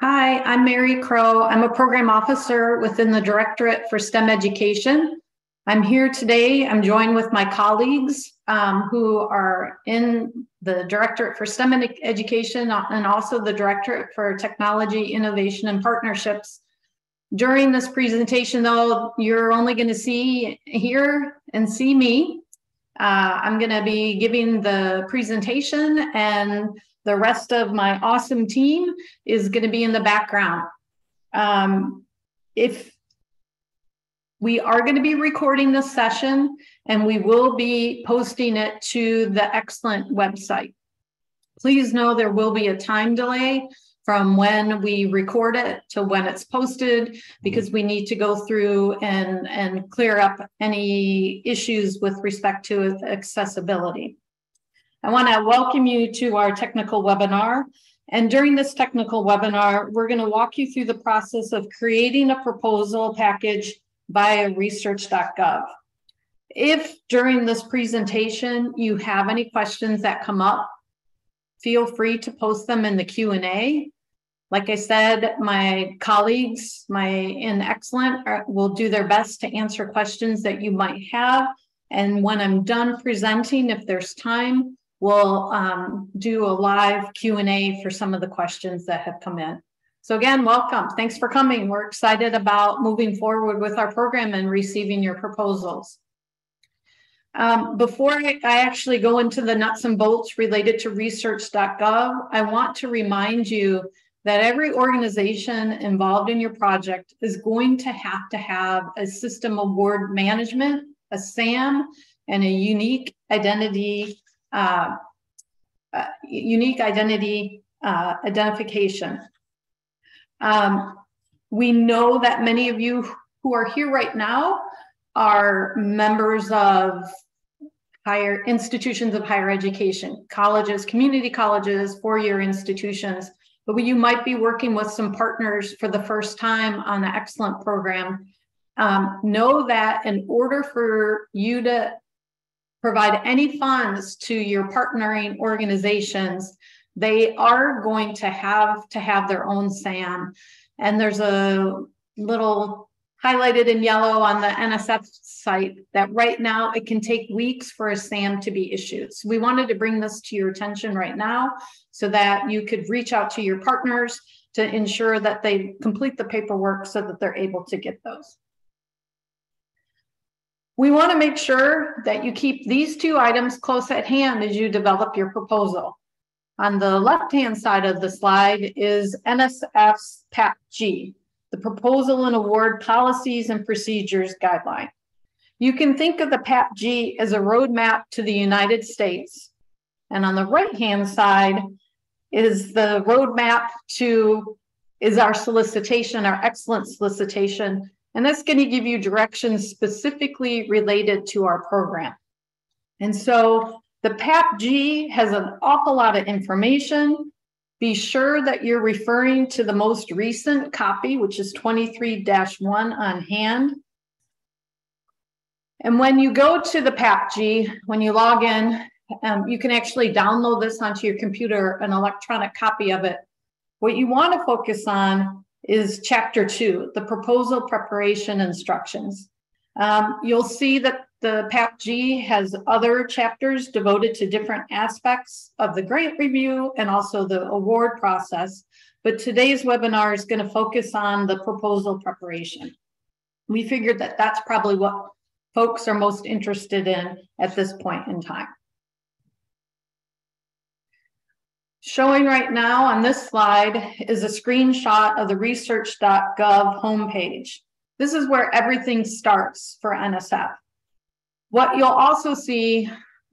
Hi, I'm Mary Crowe. I'm a program officer within the Directorate for STEM Education. I'm here today. I'm joined with my colleagues um, who are in the Directorate for STEM Education and also the Directorate for Technology, Innovation, and Partnerships. During this presentation, though, you're only going to see, hear, and see me. Uh, I'm going to be giving the presentation and the rest of my awesome team is going to be in the background. Um, if we are going to be recording this session and we will be posting it to the ExLENT website. Please know there will be a time delay from when we record it to when it's posted because we need to go through and, and clear up any issues with respect to accessibility. I want to welcome you to our technical webinar. And during this technical webinar, we're going to walk you through the process of creating a proposal package via research.gov. If during this presentation you have any questions that come up, feel free to post them in the Q&A. Like I said, my colleagues, my in ExLENT, are, will do their best to answer questions that you might have. And when I'm done presenting, if there's time, we'll um, do a live Q&A for some of the questions that have come in. So again, welcome. Thanks for coming. We're excited about moving forward with our program and receiving your proposals. Um, before I actually go into the nuts and bolts related to research.gov, I want to remind you that every organization involved in your project is going to have to have a system award management, a SAM, and a unique identity, uh, uh, unique identity uh, identification. Um, we know that many of you who are here right now are members of higher institutions of higher education, colleges, community colleges, four-year institutions, but you might be working with some partners for the first time on an ExLENT program. Um, know that in order for you to provide any funds to your partnering organizations, they are going to have to have their own SAM. And there's a little highlighted in yellow on the NSF site that right now it can take weeks for a SAM to be issued. So we wanted to bring this to your attention right now so that you could reach out to your partners to ensure that they complete the paperwork so that they're able to get those. We want to make sure that you keep these two items close at hand as you develop your proposal. On the left-hand side of the slide is NSF's PAPG, the Proposal and Award Policies and Procedures Guideline. You can think of the PAPG as a roadmap to the United States. And on the right-hand side is the roadmap to, is our solicitation, our ExLENT solicitation. And that's going to give you directions specifically related to our program. And so the PAPG has an awful lot of information. Be sure that you're referring to the most recent copy, which is 23-1 on hand. And when you go to the PAPG, when you log in, um, you can actually download this onto your computer, an electronic copy of it. What you want to focus on is chapter two, the proposal preparation instructions. Um, you'll see that the PAPG has other chapters devoted to different aspects of the grant review and also the award process. But today's webinar is going to focus on the proposal preparation. We figured that that's probably what folks are most interested in at this point in time. Showing right now on this slide is a screenshot of the research.gov homepage. This is where everything starts for NSF. What you'll also see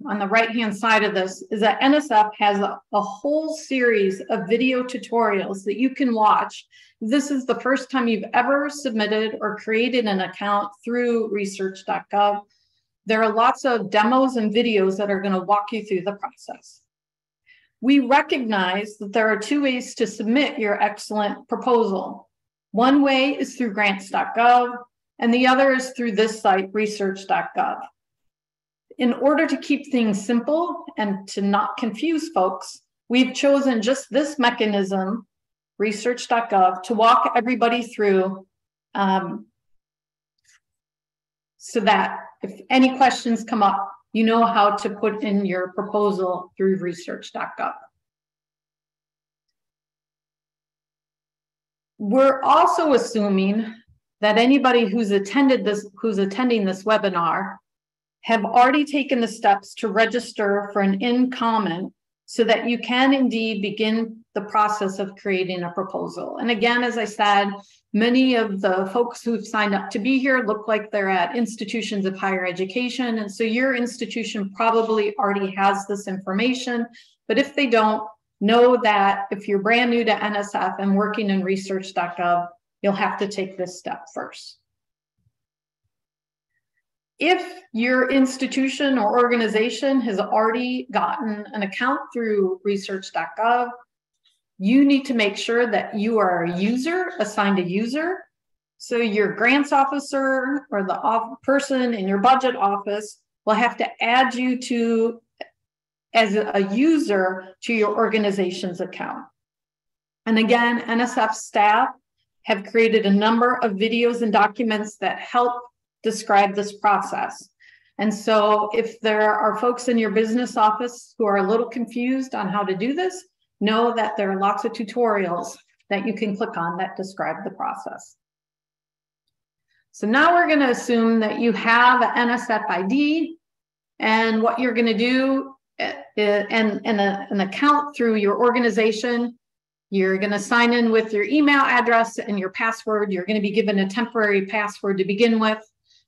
on the right-hand side of this is that NSF has a, a, whole series of video tutorials that you can watch. This is the first time you've ever submitted or created an account through research.gov. There are lots of demos and videos that are going to walk you through the process. We recognize that there are two ways to submit your ExLENT proposal. One way is through grants.gov, and the other is through this site, research.gov. In order to keep things simple and to not confuse folks, we've chosen just this mechanism research.gov to walk everybody through um, so that if any questions come up, you know how to put in your proposal through research.gov. We're also assuming that anybody who's attended this, who's attending this webinar have already taken the steps to register for an InCommon so that you can indeed begin the process of creating a proposal. And again, as I said, many of the folks who've signed up to be here look like they're at institutions of higher education. And so your institution probably already has this information. But if they don't, know that if you're brand new to NSF and working in research.gov, you'll have to take this step first. If your institution or organization has already gotten an account through research.gov, you need to make sure that you are a user, assigned a user. So your grants officer or the off person in your budget office will have to add you to as a user to your organization's account. And again, NSF staff have created a number of videos and documents that help describe this process. And so if there are folks in your business office who are a little confused on how to do this, know that there are lots of tutorials that you can click on that describe the process. So now we're going to assume that you have an NSF ID and what you're going to do uh, and, and a, an account through your organization you're going to sign in with your email address and your password. You're going to be given a temporary password to begin with.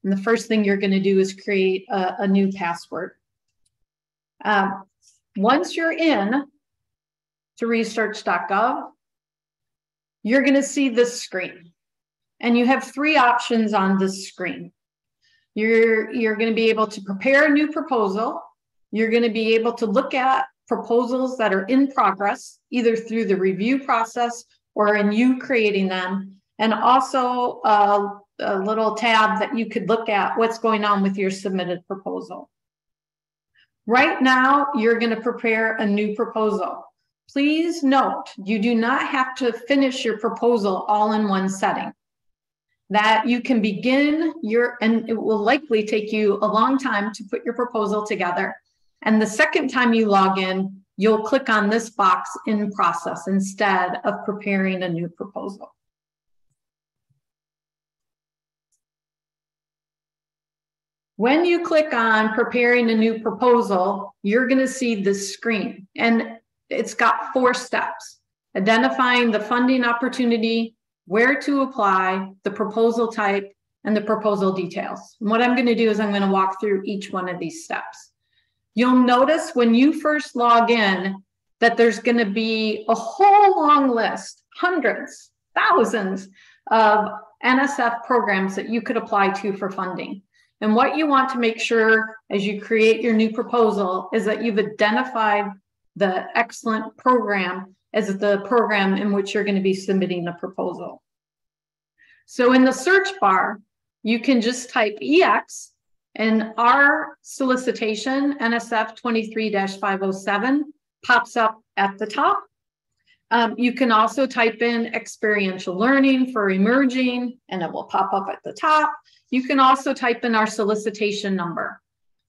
And the first thing you're going to do is create a, a new password. Um, once you're in to research.gov, you're going to see this screen. And you have three options on this screen. You're, you're going to be able to prepare a new proposal. You're going to be able to look at proposals that are in progress, either through the review process or in you creating them. And also uh, a little tab that you could look at what's going on with your submitted proposal. Right now, you're going to prepare a new proposal. Please note, you do not have to finish your proposal all in one setting. That you can begin your, and it will likely take you a long time to put your proposal together. And the second time you log in, you'll click on this box in process instead of preparing a new proposal. When you click on preparing a new proposal, you're going to see this screen and it's got four steps. Identifying the funding opportunity, where to apply, the proposal type, and the proposal details. And what I'm going to do is I'm going to walk through each one of these steps. You'll notice when you first log in that there's going to be a whole long list, hundreds, thousands of NSF programs that you could apply to for funding. And what you want to make sure as you create your new proposal is that you've identified the ExLENT program as the program in which you're going to be submitting the proposal. So in the search bar, you can just type EX and our solicitation, NSF 23-507, pops up at the top. Um, you can also type in experiential learning for emerging, and it will pop up at the top. You can also type in our solicitation number.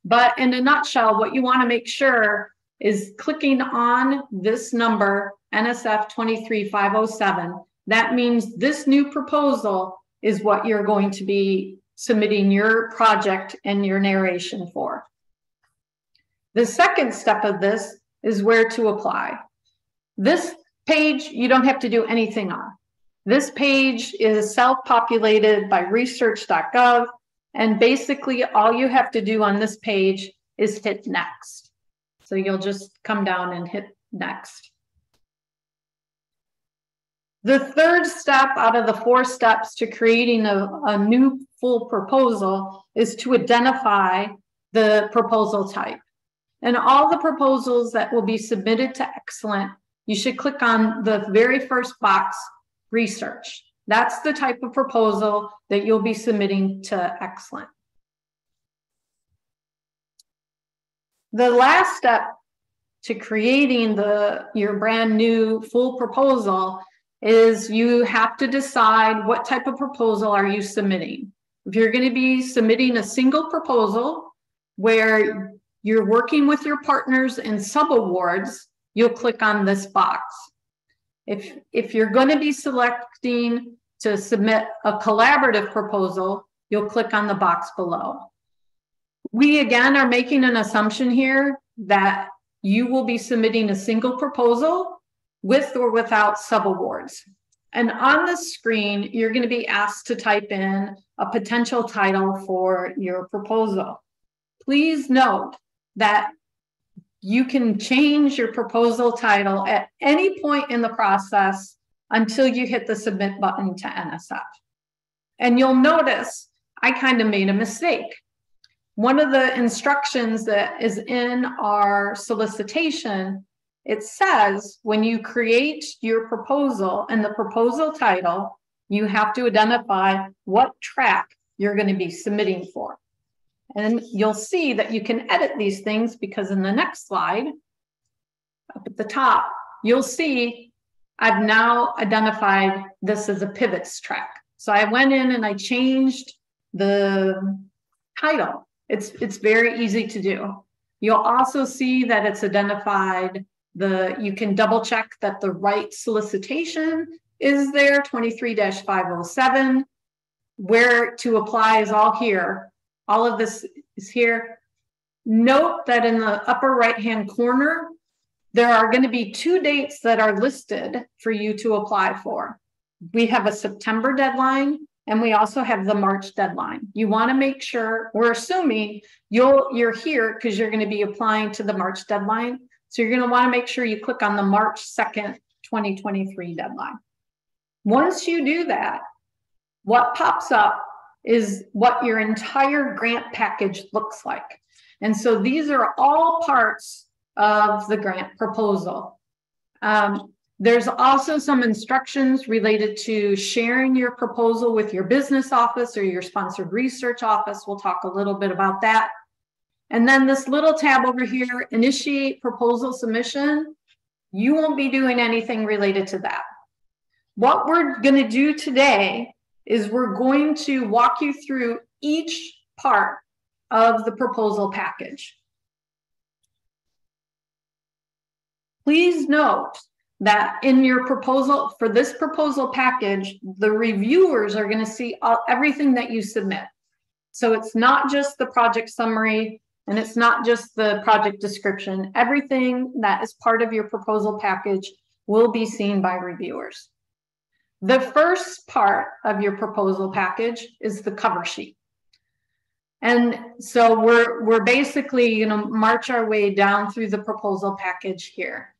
But in a nutshell, what you want to make sure is clicking on this number, NSF 23507. That means this new proposal is what you're going to be submitting your project and your narration for. The second step of this is where to apply. This page, you don't have to do anything on. This page is self-populated by research.gov, and basically all you have to do on this page is hit next. So you'll just come down and hit next. The third step out of the four steps to creating a, a new full proposal is to identify the proposal type. And all the proposals that will be submitted to ExLENT, you should click on the very first box, research. That's the type of proposal that you'll be submitting to ExLENT. The last step to creating the your brand new full proposal is you have to decide what type of proposal are you submitting. If you're going to be submitting a single proposal where you're working with your partners in subawards, you'll click on this box. If, if you're going to be selecting to submit a collaborative proposal, you'll click on the box below. We again are making an assumption here that you will be submitting a single proposal with or without subawards. And on the screen, you're going to be asked to type in a potential title for your proposal. Please note that you can change your proposal title at any point in the process until you hit the submit button to NSF. And you'll notice I kind of made a mistake. One of the instructions that is in our solicitation, it says when you create your proposal and the proposal title, you have to identify what track you're going to be submitting for. And you'll see that you can edit these things because in the next slide, up at the top, you'll see I've now identified this as a pivots track. So I went in and I changed the title. It's, it's very easy to do. You'll also see that it's identified the, you can double check that the right solicitation is there, 23-507. Where to apply is all here. All of this is here. Note that in the upper right-hand corner, there are going to be two dates that are listed for you to apply for. We have a September deadline and we also have the March deadline. You want to make sure we're assuming you'll you're here because you're going to be applying to the March deadline. So you're going to want to make sure you click on the March 2nd, 2023 deadline. Once you do that, what pops up is what your entire grant package looks like. And so these are all parts of the grant proposal. Um, there's also some instructions related to sharing your proposal with your business office or your sponsored research office. We'll talk a little bit about that. And then this little tab over here, initiate proposal submission. You won't be doing anything related to that. What we're going to do today is we're going to walk you through each part of the proposal package. Please note that in your proposal, for this proposal package, the reviewers are going to see all, everything that you submit. So it's not just the project summary and it's not just the project description. Everything that is part of your proposal package will be seen by reviewers. The first part of your proposal package is the cover sheet. And so we're, we're basically going to march our way down through the proposal package here.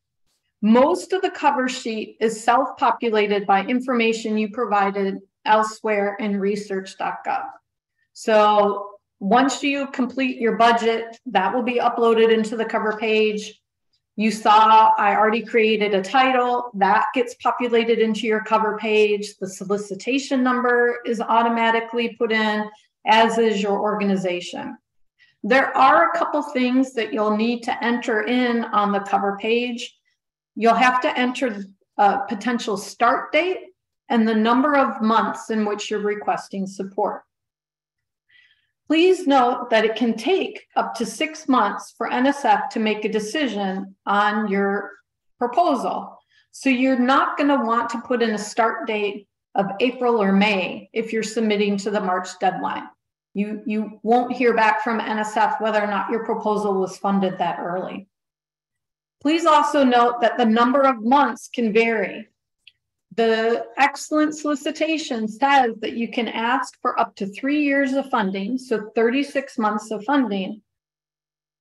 Most of the cover sheet is self-populated by information you provided elsewhere in research.gov. So once you complete your budget, that will be uploaded into the cover page. You saw I already created a title that gets populated into your cover page. The solicitation number is automatically put in, as is your organization. There are a couple things that you'll need to enter in on the cover page. You'll have to enter a potential start date and the number of months in which you're requesting support. Please note that it can take up to six months for NSF to make a decision on your proposal. So you're not going to want to put in a start date of April or May if you're submitting to the March deadline. You, you won't hear back from NSF whether or not your proposal was funded that early. Please also note that the number of months can vary. The ExLENT solicitation says that you can ask for up to three years of funding, so 36 months of funding.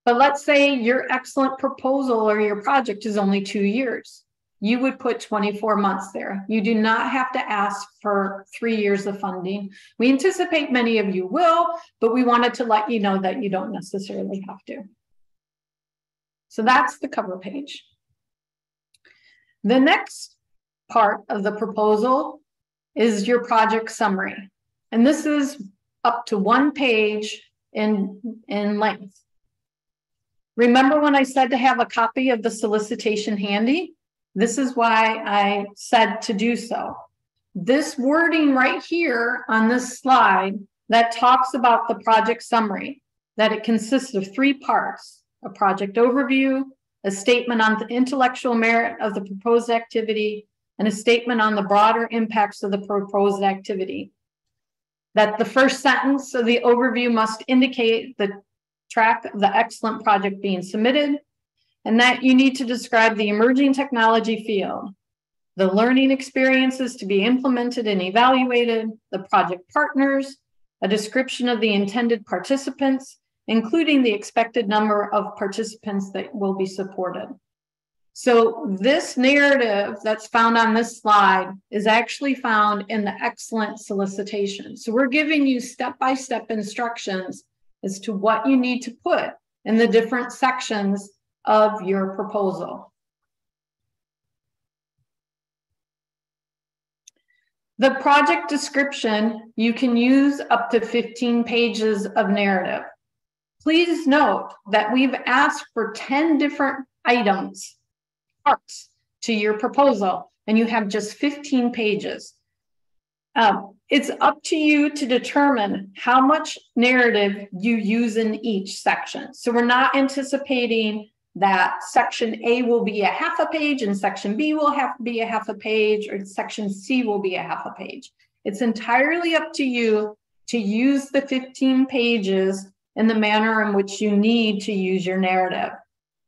But let's say your ExLENT proposal or your project is only two years. You would put 24 months there. You do not have to ask for three years of funding. We anticipate many of you will, but we wanted to let you know that you don't necessarily have to. So that's the cover page. The next part of the proposal is your project summary. And this is up to one page in, in length. Remember when I said to have a copy of the solicitation handy? This is why I said to do so. This wording right here on this slide that talks about the project summary, that it consists of three parts, a project overview, a statement on the intellectual merit of the proposed activity, and a statement on the broader impacts of the proposed activity. That the first sentence of the overview must indicate the track of the ExLENT project being submitted, and that you need to describe the emerging technology field, the learning experiences to be implemented and evaluated, the project partners, a description of the intended participants, including the expected number of participants that will be supported. So this narrative that's found on this slide is actually found in the ExLENT solicitation. So we're giving you step-by-step -step instructions as to what you need to put in the different sections of your proposal. The project description, you can use up to 15 pages of narrative. Please note that we've asked for 10 different items, parts to your proposal, and you have just 15 pages. Um, it's up to you to determine how much narrative you use in each section. So we're not anticipating that section A will be a half a page and section B will have to be a half a page or section C will be a half a page. It's entirely up to you to use the 15 pages in the manner in which you need to use your narrative.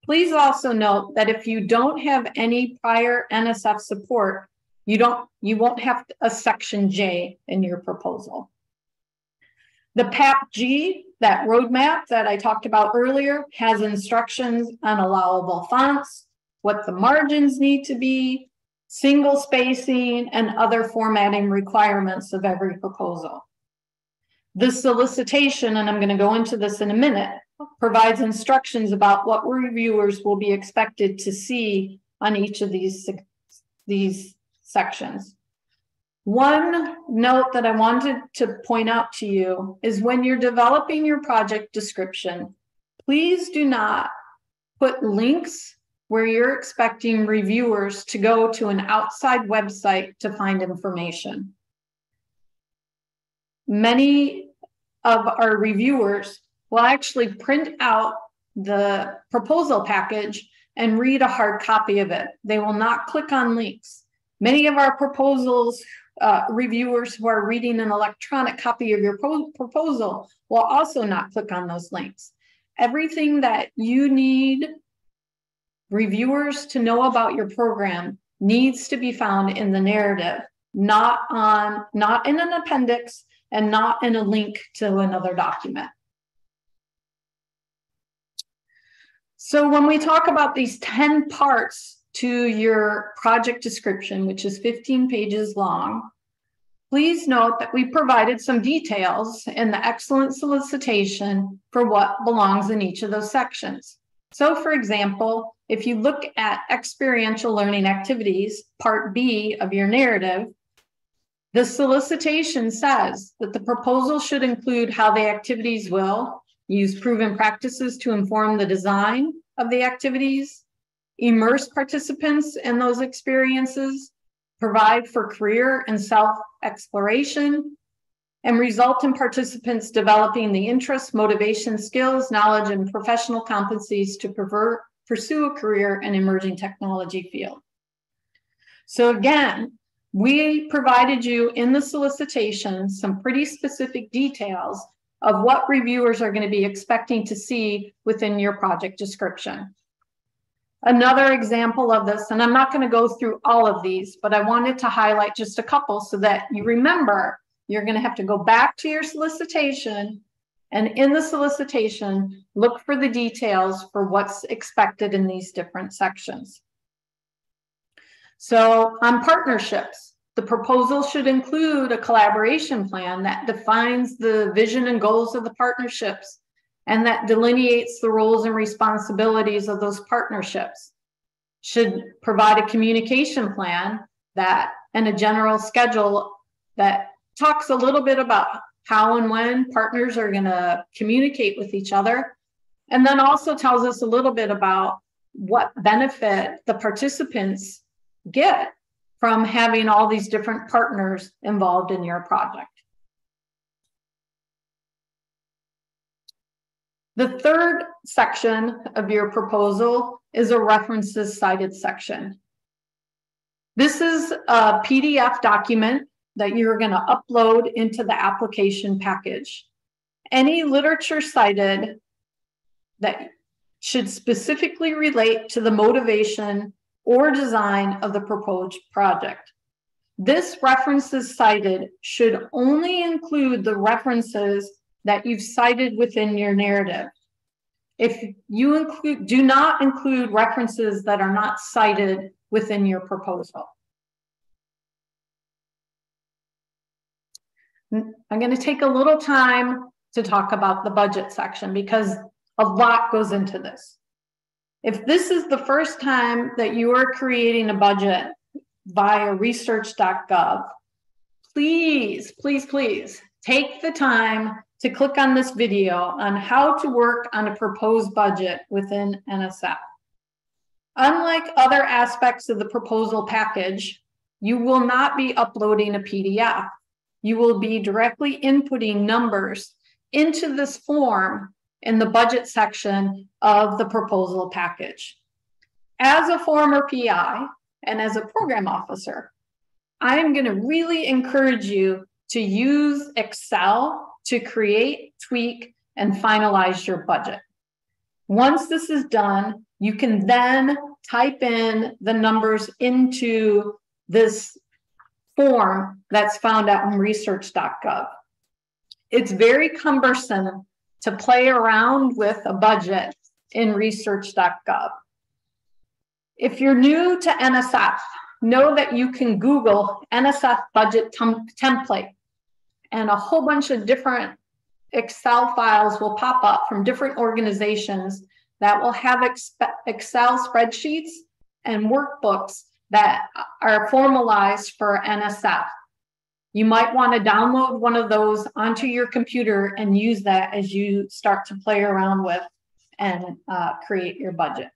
Please also note that if you don't have any prior NSF support, you don't you won't have a section J in your proposal. The PAPG, that roadmap that I talked about earlier, has instructions on allowable fonts, what the margins need to be, single spacing, and other formatting requirements of every proposal. The solicitation, and I'm going to go into this in a minute, provides instructions about what reviewers will be expected to see on each of these, these sections. One note that I wanted to point out to you is when you're developing your project description, please do not put links where you're expecting reviewers to go to an outside website to find information. Many of our reviewers will actually print out the proposal package and read a hard copy of it. They will not click on links. Many of our proposals uh, reviewers who are reading an electronic copy of your proposal will also not click on those links. Everything that you need reviewers to know about your program needs to be found in the narrative, not on, not in an appendix and not in a link to another document. So when we talk about these 10 parts to your project description, which is 15 pages long, please note that we provided some details in the ExLENT solicitation for what belongs in each of those sections. So for example, if you look at experiential learning activities, part B of your narrative, the solicitation says that the proposal should include how the activities will use proven practices to inform the design of the activities, immerse participants in those experiences, provide for career and self exploration, and result in participants developing the interests, motivation, skills, knowledge, and professional competencies to pursue a career in emerging technology field. So again, we provided you in the solicitation some pretty specific details of what reviewers are going to be expecting to see within your project description. Another example of this, and I'm not going to go through all of these, but I wanted to highlight just a couple so that you remember you're going to have to go back to your solicitation and in the solicitation, look for the details for what's expected in these different sections. So on partnerships, the proposal should include a collaboration plan that defines the vision and goals of the partnerships and that delineates the roles and responsibilities of those partnerships. Should provide a communication plan that and a general schedule that talks a little bit about how and when partners are going to communicate with each other. And then also tells us a little bit about what benefit the participants get from having all these different partners involved in your project. The third section of your proposal is a references cited section. This is a PDF document that you're going to upload into the application package. Any literature cited that should specifically relate to the motivation or design of the proposed project. This references cited should only include the references that you've cited within your narrative. If you include, do not include references that are not cited within your proposal. I'm going to take a little time to talk about the budget section because a lot goes into this. If this is the first time that you are creating a budget via research.gov, please, please, please take the time to click on this video on how to work on a proposed budget within NSF. Unlike other aspects of the proposal package, you will not be uploading a PDF. You will be directly inputting numbers into this form in the budget section of the proposal package. As a former PI and as a program officer, I am going to really encourage you to use Excel to create, tweak, and finalize your budget. Once this is done, you can then type in the numbers into this form that's found out research.gov. It's very cumbersome to play around with a budget in research.gov. If you're new to NSF, know that you can Google NSF budget template and a whole bunch of different Excel files will pop up from different organizations that will have Excel spreadsheets and workbooks that are formalized for NSF. You might want to download one of those onto your computer and use that as you start to play around with and uh, create your budget.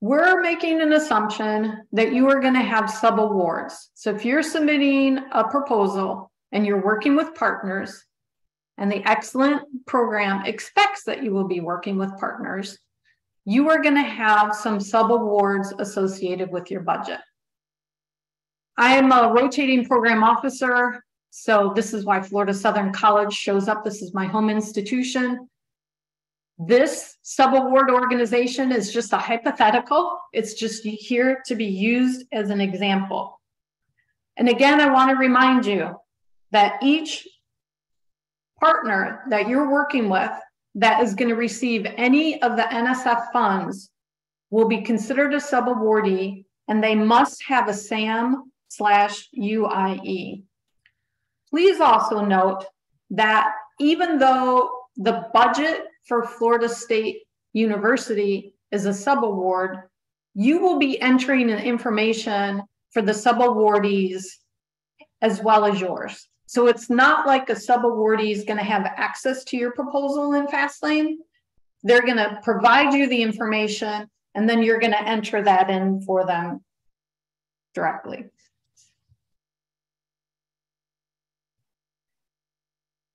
we're making an assumption that you are going to have subawards. So if you're submitting a proposal and you're working with partners, and the ExLENT program expects that you will be working with partners, you are going to have some subawards associated with your budget. I am a rotating program officer, so this is why Florida Southern College shows up. This is my home institution. This subaward organization is just a hypothetical. It's just here to be used as an example. And again, I want to remind you that each partner that you're working with that is going to receive any of the NSF funds will be considered a subawardee and they must have a SAM slash UEI. Please also note that even though the budget for Florida State University is a subaward, you will be entering the information for the subawardees as well as yours. So it's not like a subawardee is going to have access to your proposal in Fastlane. They're going to provide you the information and then you're going to enter that in for them directly.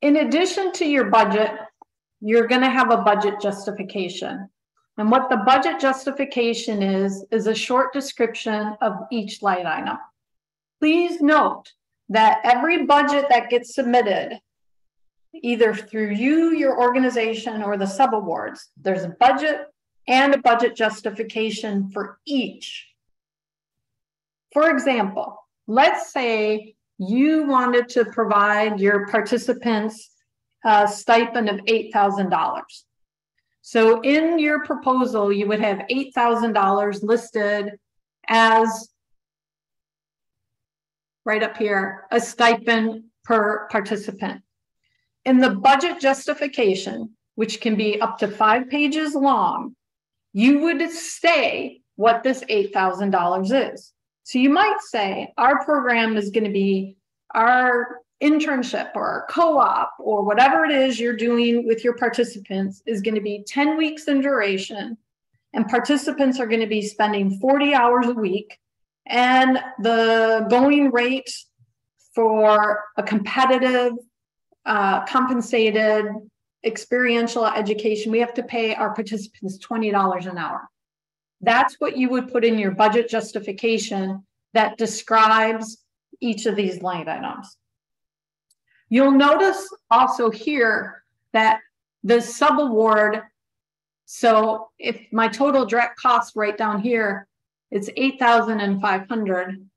In addition to your budget, you're going to have a budget justification. And what the budget justification is, is a short description of each line item. Please note that every budget that gets submitted, either through you, your organization, or the subawards, there's a budget and a budget justification for each. For example, let's say you wanted to provide your participants a stipend of $8,000. So in your proposal, you would have $8,000 listed as right up here, a stipend per participant. In the budget justification, which can be up to five pages long, you would say what this $8,000 is. So you might say our program is going to be our internship or co-op or whatever it is you're doing with your participants is going to be 10 weeks in duration and participants are going to be spending 40 hours a week. And the going rate for a competitive, uh, compensated, experiential education, we have to pay our participants $20 an hour. That's what you would put in your budget justification that describes each of these line items. You'll notice also here that the subaward, so if my total direct cost right down here, it's 8,500.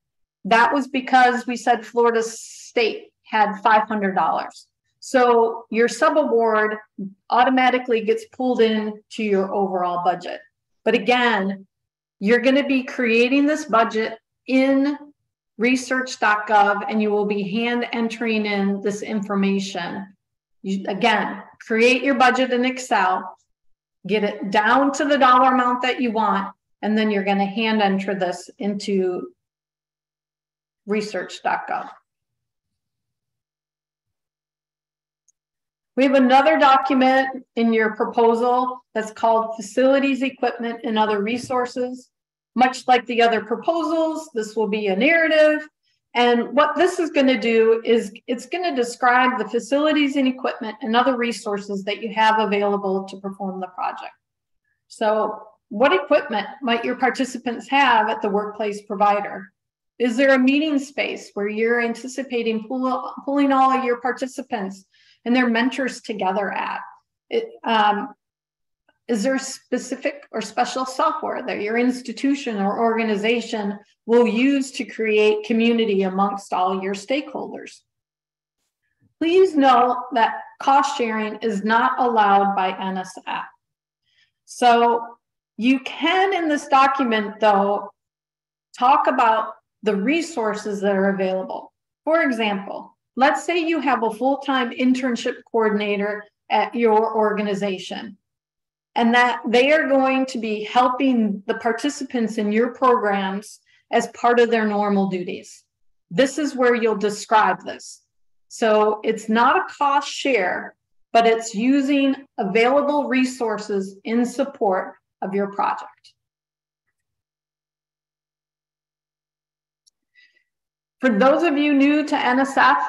That was because we said Florida State had $500. So your subaward automatically gets pulled in to your overall budget. But again, you're going to be creating this budget in research.gov and you will be hand entering in this information. You, again, create your budget in Excel, get it down to the dollar amount that you want, and then you're going to hand enter this into research.gov. We have another document in your proposal that's called facilities, equipment, and other resources. Much like the other proposals, this will be a narrative. And what this is going to do is it's going to describe the facilities and equipment and other resources that you have available to perform the project. So what equipment might your participants have at the workplace provider? Is there a meeting space where you're anticipating pull, pulling all of your participants and their mentors together at? It, um, is there specific or special software that your institution or organization will use to create community amongst all your stakeholders? Please note that cost sharing is not allowed by NSF. So you can, in this document, though, talk about the resources that are available. For example, let's say you have a full time internship coordinator at your organization and that they are going to be helping the participants in your programs as part of their normal duties. This is where you'll describe this. So it's not a cost share, but it's using available resources in support of your project. For those of you new to NSF,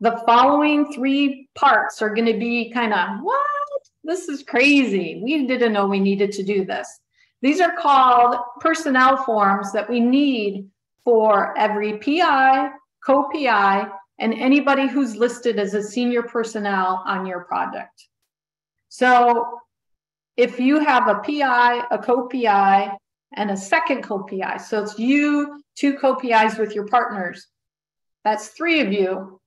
the following three parts are going to be kind of what? This is crazy. We didn't know we needed to do this. These are called personnel forms that we need for every PI, co PI, and anybody who's listed as a senior personnel on your project. So if you have a PI, a co PI, and a second co PI, so it's you, two co PIs with your partners, that's three of you.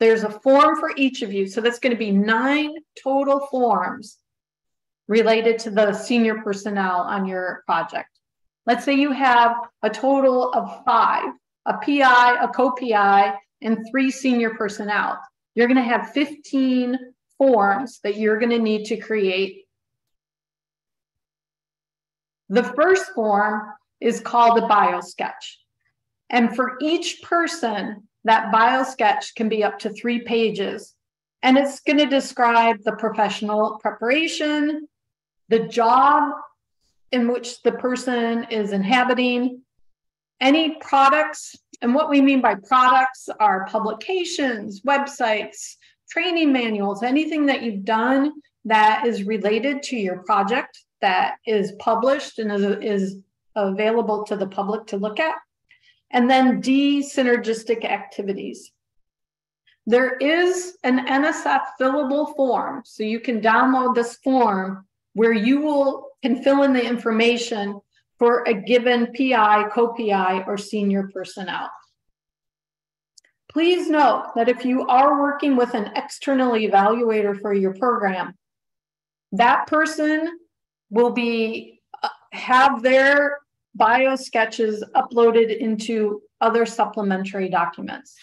There's a form for each of you. So that's going to be nine total forms related to the senior personnel on your project. Let's say you have a total of five a PI, a co PI, and three senior personnel. You're going to have 15 forms that you're going to need to create the first form is called a bio sketch. And for each person, that bio sketch can be up to three pages. And it's going to describe the professional preparation, the job in which the person is inhabiting, any products. And what we mean by products are publications, websites, training manuals, anything that you've done that is related to your project that is published and is, is available to the public to look at. And then D, synergistic activities. There is an NSF fillable form, so you can download this form where you will can fill in the information for a given PI, co-PI, or senior personnel. Please note that if you are working with an external evaluator for your program, that person will be uh, have their bio sketches uploaded into other supplementary documents.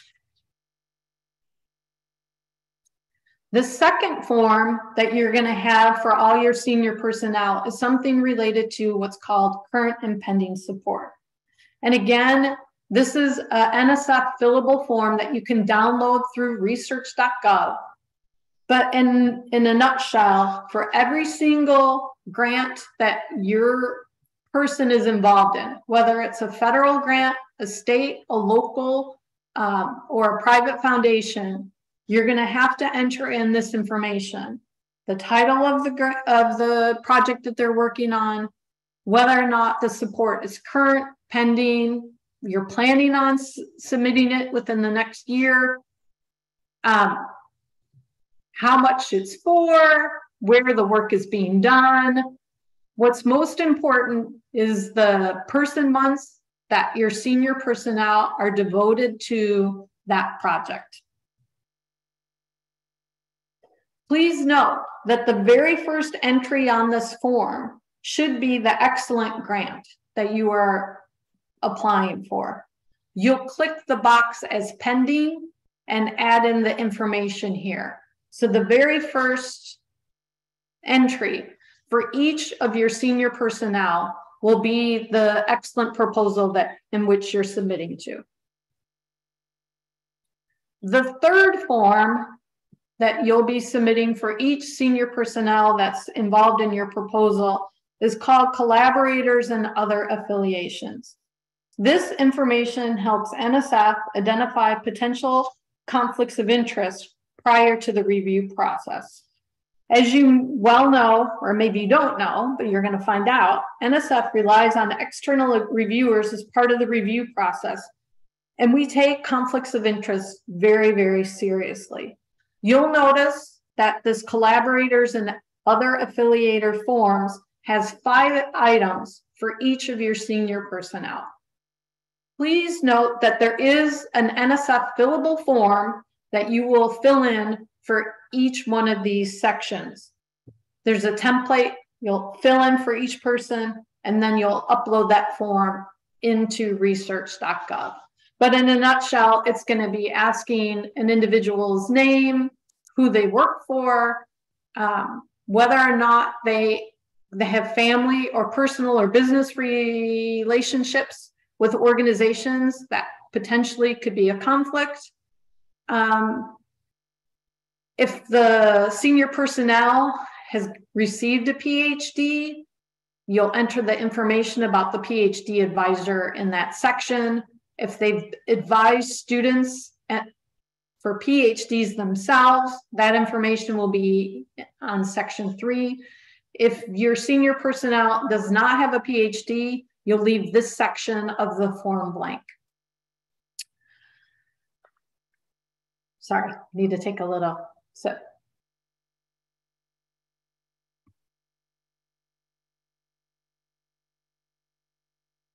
The second form that you're going to have for all your senior personnel is something related to what's called current and pending support. And again, this is a NSF fillable form that you can download through research.gov But in, in a nutshell, for every single grant that your person is involved in, whether it's a federal grant, a state, a local, um, or a private foundation, you're going to have to enter in this information. The title of the of the project that they're working on whether or not the support is current pending you're planning on submitting it within the next year. Um, how much it's for where the work is being done what's most important is the person months that your senior personnel are devoted to that project Please note that the very first entry on this form should be the ExLENT grant that you are applying for. You'll click the box as pending and add in the information here. So the very first entry for each of your senior personnel will be the ExLENT proposal that in which you're submitting to. The third form that you'll be submitting for each senior personnel that's involved in your proposal is called collaborators and other affiliations. This information helps NSF identify potential conflicts of interest prior to the review process. As you well know, or maybe you don't know, but you're going to find out, NSF relies on external reviewers as part of the review process. And we take conflicts of interest very, very seriously. You'll notice that this collaborators and other affiliator forms has five items for each of your senior personnel. Please note that there is an NSF fillable form that you will fill in for each one of these sections. There's a template you'll fill in for each person, and then you'll upload that form into research.gov. But in a nutshell, it's going to be asking an individual's name, who they work for, um, whether or not they they have family or personal or business relationships with organizations that potentially could be a conflict. Um, if the senior personnel has received a PhD, you'll enter the information about the PhD advisor in that section. If they've advised students at, for PhDs themselves, that information will be on section three. If your senior personnel does not have a PhD, you'll leave this section of the form blank. Sorry, need to take a little sip.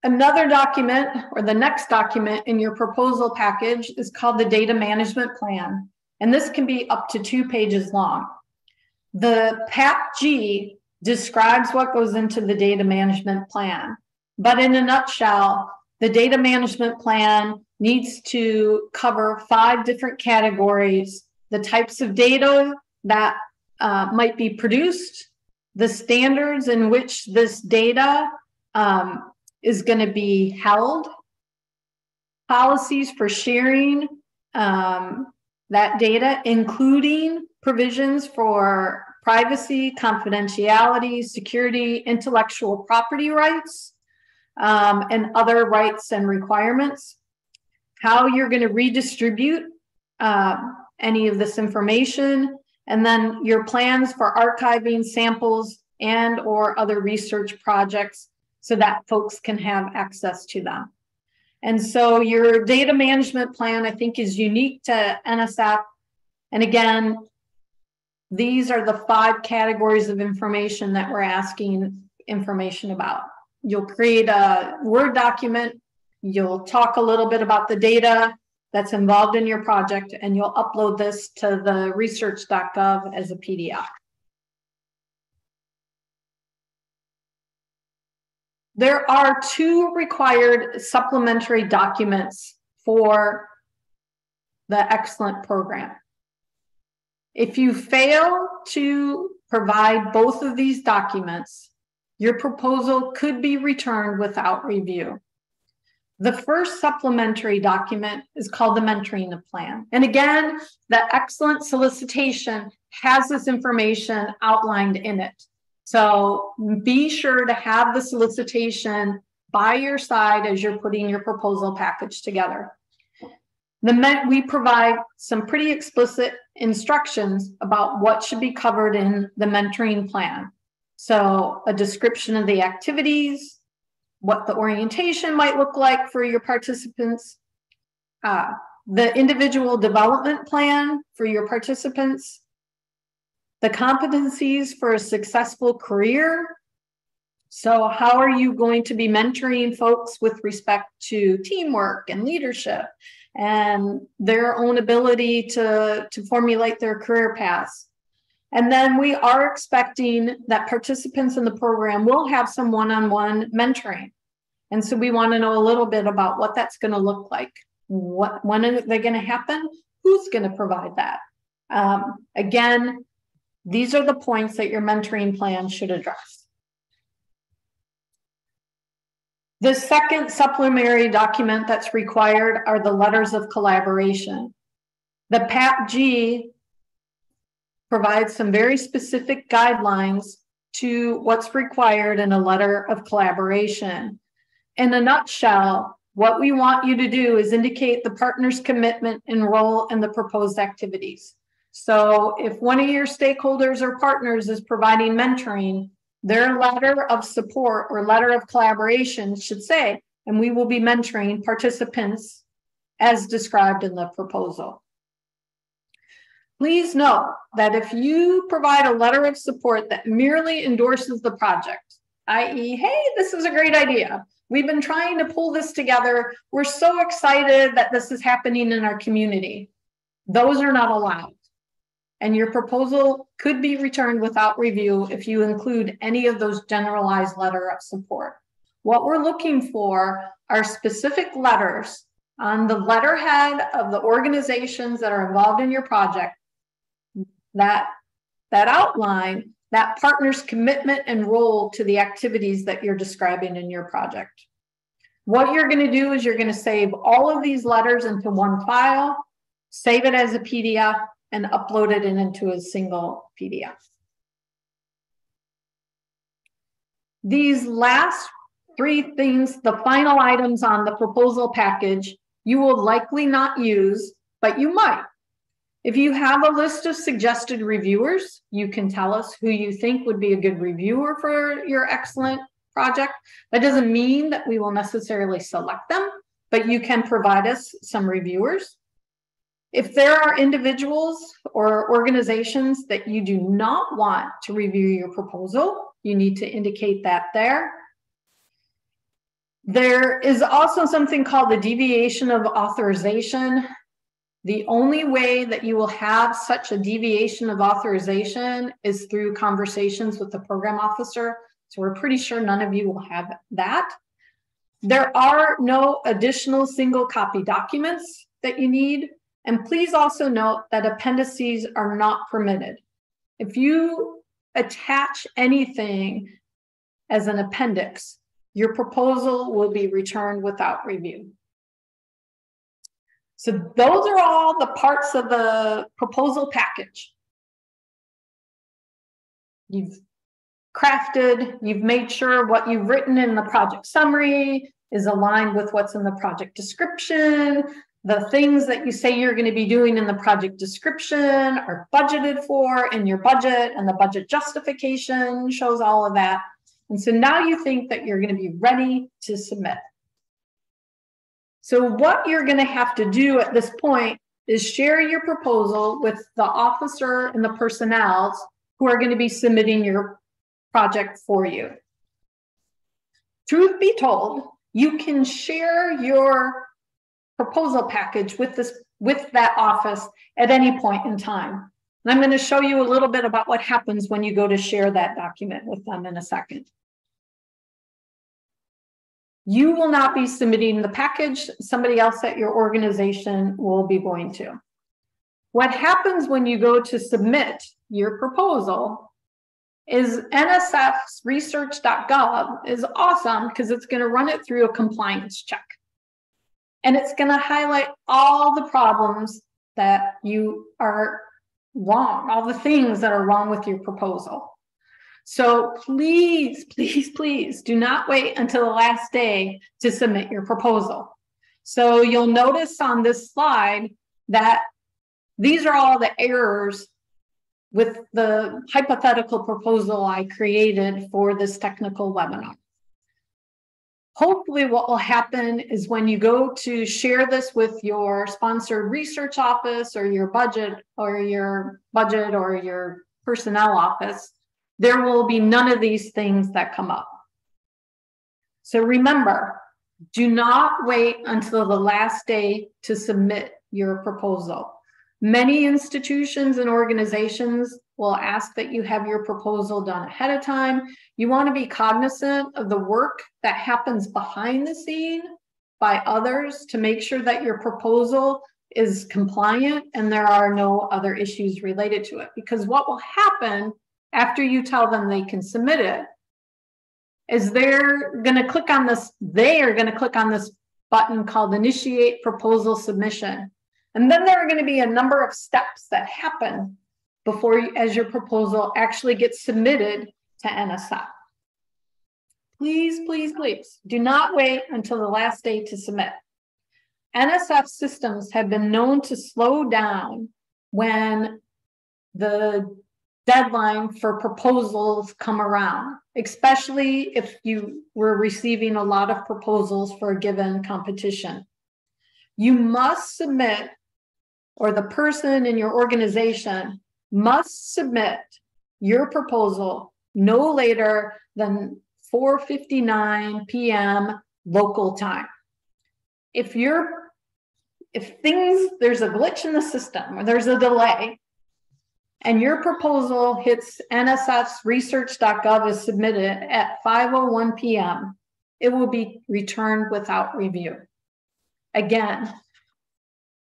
Another document or the next document in your proposal package is called the data management plan. And this can be up to two pages long. The PAPG describes what goes into the data management plan. But in a nutshell, the data management plan needs to cover five different categories the types of data that uh, might be produced, the standards in which this data um, is going to be held, policies for sharing um, that data, including provisions for privacy, confidentiality, security, intellectual property rights, um, and other rights and requirements, how you're going to redistribute uh, any of this information, and then your plans for archiving samples and or other research projects so that folks can have access to them. And so your data management plan, I think, is unique to NSF. And again, these are the five categories of information that we're asking information about. You'll create a Word document, you'll talk a little bit about the data that's involved in your project, and you'll upload this to the research.gov as a PDF. There are two required supplementary documents for the ExLENT program. If you fail to provide both of these documents, your proposal could be returned without review. The first supplementary document is called the mentoring plan. And again, the ExLENT solicitation has this information outlined in it. So be sure to have the solicitation by your side as you're putting your proposal package together. The we provide some pretty explicit instructions about what should be covered in the mentoring plan. So a description of the activities, what the orientation might look like for your participants, uh, the individual development plan for your participants, the competencies for a successful career. So how are you going to be mentoring folks with respect to teamwork and leadership and their own ability to, to formulate their career paths? And then we are expecting that participants in the program will have some one-on-one mentoring. And so we want to know a little bit about what that's going to look like. What when are they going to happen? Who's going to provide that? Um, again, these are the points that your mentoring plan should address. The second supplementary document that's required are the letters of collaboration. The PAPG provides some very specific guidelines to what's required in a letter of collaboration. In a nutshell, what we want you to do is indicate the partner's commitment and role in the proposed activities. So if one of your stakeholders or partners is providing mentoring, their letter of support or letter of collaboration should say, and we will be mentoring participants as described in the proposal. Please note that if you provide a letter of support that merely endorses the project, i.e., hey, this is a great idea. We've been trying to pull this together. We're so excited that this is happening in our community. Those are not allowed. And your proposal could be returned without review if you include any of those generalized letter of support. What we're looking for are specific letters on the letterhead of the organizations that are involved in your project that that outline that partner's commitment and role to the activities that you're describing in your project. What you're going to do is you're going to save all of these letters into one file, save it as a PDF, and upload it in into a single PDF. These last three things, the final items on the proposal package, you will likely not use, but you might. If you have a list of suggested reviewers, you can tell us who you think would be a good reviewer for your ExLENT project. That doesn't mean that we will necessarily select them, but you can provide us some reviewers. If there are individuals or organizations that you do not want to review your proposal, you need to indicate that there. There is also something called the deviation of authorization. The only way that you will have such a deviation of authorization is through conversations with the program officer. So we're pretty sure none of you will have that. There are no additional single copy documents that you need. And please also note that appendices are not permitted. If you attach anything as an appendix, your proposal will be returned without review. So those are all the parts of the proposal package. You've crafted, you've made sure what you've written in the project summary is aligned with what's in the project description. The things that you say you're going to be doing in the project description are budgeted for in your budget, and the budget justification shows all of that. And so now you think that you're going to be ready to submit. So what you're going to have to do at this point is share your proposal with the officer and the personnel who are going to be submitting your project for you. Truth be told, you can share your proposal package with this with that office at any point in time. And I'm going to show you a little bit about what happens when you go to share that document with them in a second. You will not be submitting the package. Somebody else at your organization will be going to. What happens when you go to submit your proposal is NSF's research.gov is awesome because it's going to run it through a compliance check. And it's going to highlight all the problems that you are wrong, all the things that are wrong with your proposal. So please, please, please do not wait until the last day to submit your proposal. So you'll notice on this slide that these are all the errors with the hypothetical proposal I created for this technical webinar. Hopefully what will happen is when you go to share this with your sponsored research office or your budget or your budget or your personnel office, there will be none of these things that come up. So remember, do not wait until the last day to submit your proposal. Many institutions and organizations will ask that you have your proposal done ahead of time. You want to be cognizant of the work that happens behind the scene by others to make sure that your proposal is compliant and there are no other issues related to it. Because what will happen after you tell them they can submit it is they're going to click on this, they are going to click on this button called initiate proposal submission. And then there are going to be a number of steps that happen before you, as your proposal actually gets submitted to NSF. Please, please, please do not wait until the last day to submit. NSF systems have been known to slow down when the deadline for proposals come around, especially if you were receiving a lot of proposals for a given competition. You must submit or the person in your organization must submit your proposal no later than 4:59 p.m. local time. If you're if things there's a glitch in the system or there's a delay and your proposal hits NSF's research.gov is submitted at 5:01 p.m., it will be returned without review. Again,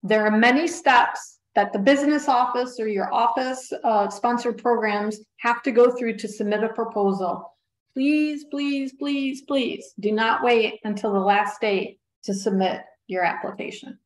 there are many steps that the business office or your office sponsored programs have to go through to submit a proposal. Please, please, please, please do not wait until the last day to submit your application.